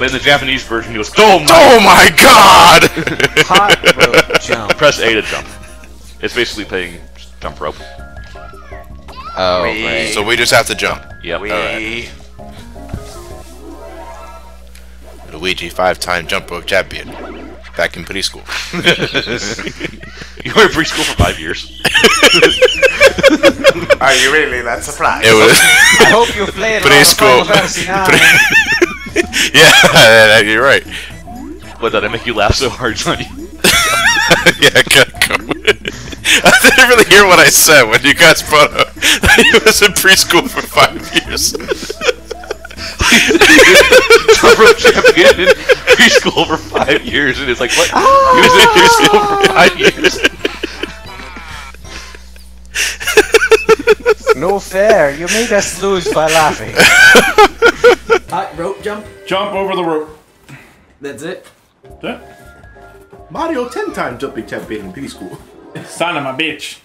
But in the Japanese version, he goes, "Oh my!" Oh my god! Hot rope jump. Press A to jump. It's basically playing jump rope. Oh, Wee. right. so we just have to jump. Yep. We. Luigi, five-time jump rope champion. Back in preschool. You were in preschool for five years. Are you really that surprised? It was. I hope you played Preschool. Final Fantasy IX. yeah, you're right. What did I make you laugh so hard, Sonny? yeah, go, go. I didn't really hear what I said when you guys brought up that he was in preschool for five years. Jump rope champion in preschool for five years, and it's like, what? He was in preschool for five years. No fair. You made us lose by laughing. Hot uh, rope jump. Jump over the rope. That's it. Yeah. Mario 10 time jumping champion in preschool. Son of a bitch.